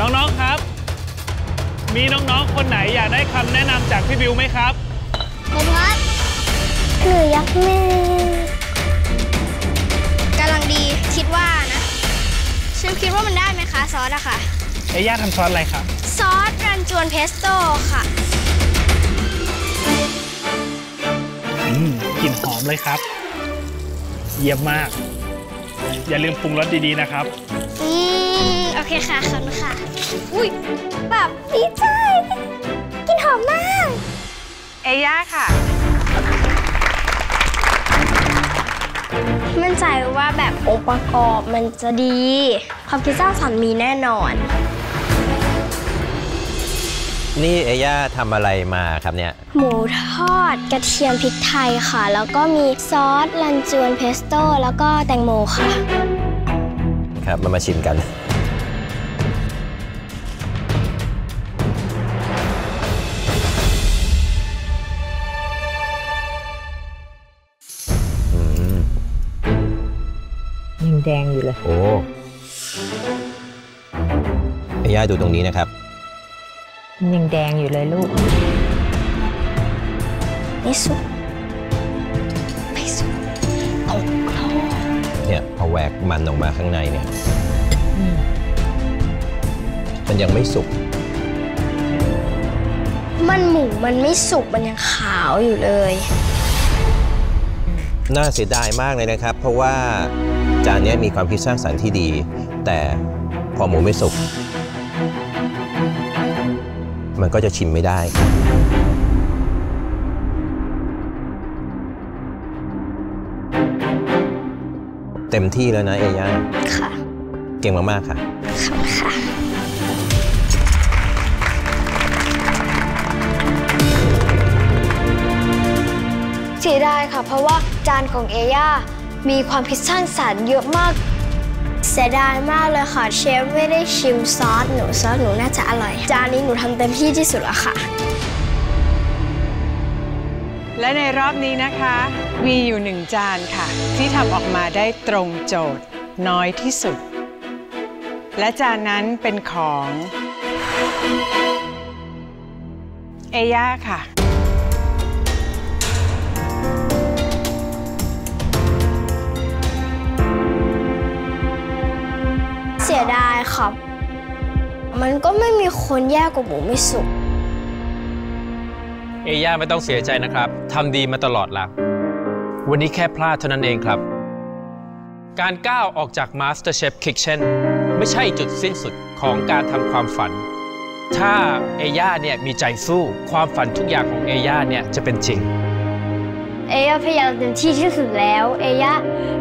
น้องๆครับ มีน้องๆคนไหนอยากได้คำแนะนำจากพี่บิวไหมครับผมครับหนูยักษ์มือกำลังดีคิดว่านะฉันคิดว่ามันได้ไหมคะซอสอะค่ะเอย่าทำซอสอะไรครับ ซอสรันจวนเพสโต้ค่ะอืมกลิ่นหอมเลยครับ เยี่ยมมาก อย่าลืมปรุงรสดีๆนะครับ อืมโอเคค่ะขอบคุณค่ะ อุ้ยแบบดีใจกลินหอมมาก เอย่าค่ะ มั่นใจว่าแบบองค์ประกอบมันจะดี ความคิดสร้างสรรค์มีแน่นอน นี่เอย่าทำอะไรมาครับเนี่ย หมูทอดกระเทียมพริกไทยค่ะ แล้วก็มีซอสรันจวนเพสโต้แล้วก็แตงโมค่ะ ครับ มามาชิมกัน ยังแดงอยู่เลย โอ้เอย่าดูตรงนี้นะครับ มันยังแดงอยู่เลยลูกไม่สุกไม่สุกตกโลกเนี่ยพอแหวกมันออกมาข้างในเนี่ยอืมมันยังไม่สุก มันหมูมันไม่สุก มันยังขาวอยู่เลย น่าเสียดายมากเลยนะครับ เพราะว่า จานเนี้ยมีความคิดสร้างสรรค์ที่ดี แต่พอหมูไม่สุก มันก็จะชิมไม่ได้ เต็มที่แล้วนะเอย่าค่ะ เก่งมาก ๆ ค่ะ ขอบคุณค่ะเสียดายค่ะ เพราะว่าจานของเอย่า มีความคิดสร้างสรรค์เยอะมาก เสียดายมากเลยค่ะเชฟไม่ได้ชิมซอสหนูซอสหนูน่าจะอร่อย จานนี้หนูทำเต็มที่ที่สุดแล้วค่ะ และในรอบนี้นะคะ มีอยู่หนึ่งจานค่ะ ที่ทำออกมาได้ตรงโจทย์น้อยที่สุด และจานนั้นเป็นของ เอย่าค่ะ ดายค่ะมันก็ไม่มีคนแย่กว่าหมูไม่สุก เอย่าไม่ต้องเสียใจนะครับ ทำดีมาตลอดละวันนี้แค่พลาดเท่านั้นเองครับ การก้าวออกจาก MasterChef Kitchen ไม่ใช่จุดสิ้นสุดของการทำความฝัน ถ้าเอย่าเนี่ยมีใจสู้ ความฝันทุกอย่างของเอย่าเนี่ยจะเป็นจริง เอย่าพยายามเต็มที่ที่สุดแล้ว เอย่า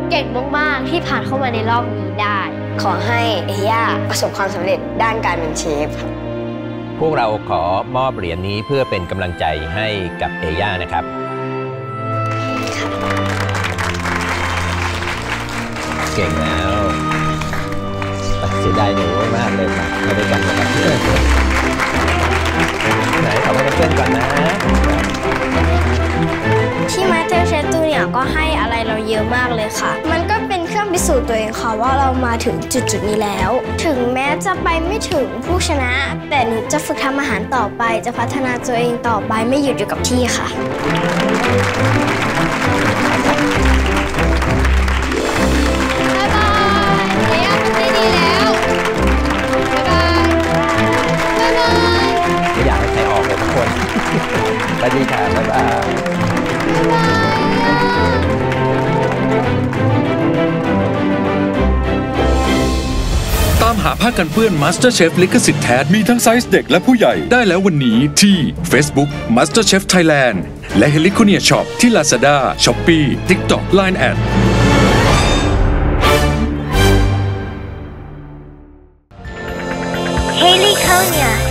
เก่งมากๆ ที่ผ่านเข้ามาในรอบนี้ได้ ขอให้เอย่าประสบความสำเร็จด้านการเป็นเชฟพวกเราขอมอบเหรียญนี้เพื่อเป็นกำลังใจให้กับเอย่านะครับเก่งแล้วเสียดายหนูมากเลยมามาด้วยกันนะครับไหนขอให้เพื่อนๆก่อนนะ ที่มาเตอร์เชฟตูเนี่ยก็ให้อะไรเราเยอะมากเลยค่ะ พิสูจน์ตัวเองค่ะว่าเรามาถึงจุดจุดๆนี้แล้ว ถึงแม้จะไปไม่ถึงผู้ชนะ แต่หนูจะฝึกทำอาหารต่อไป จะพัฒนาตัวเองต่อไปไม่หยุดอยู่กับที่ค่ะ บ๊ายบายเอย่าทำได้ดีแล้ว บ๊ายบาย บ๊ายบาย ไม่อยากให้ใครออกเลยทุกคนสวัสดีค่ะบ๊ายบายตามหาผ้ากันเปื้อน MasterChef ลิขสิทธิ์แท้ มีทั้งไซส์เด็กและผู้ใหญ่ ได้แล้ววันนี้ที่ Facebook MasterChef Thailand และ h e l i c o n i a Shop ที่ Lazada, Shopee, TikTok, Line Ad เฮลิคอ o n i a